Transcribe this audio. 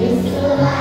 It's alive.